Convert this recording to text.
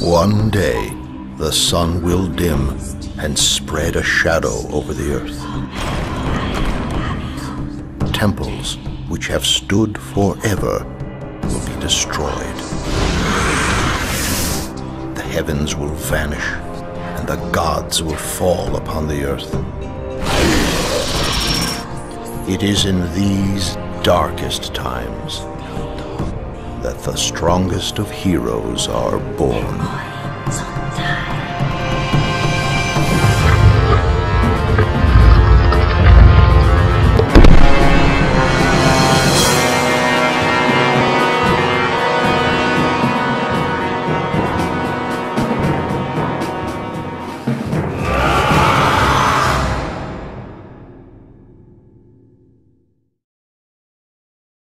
One day, the sun will dim and spread a shadow over the earth. Temples which have stood forever will be destroyed. The heavens will vanish and the gods will fall upon the earth. It is in these darkest times that the strongest of heroes are born.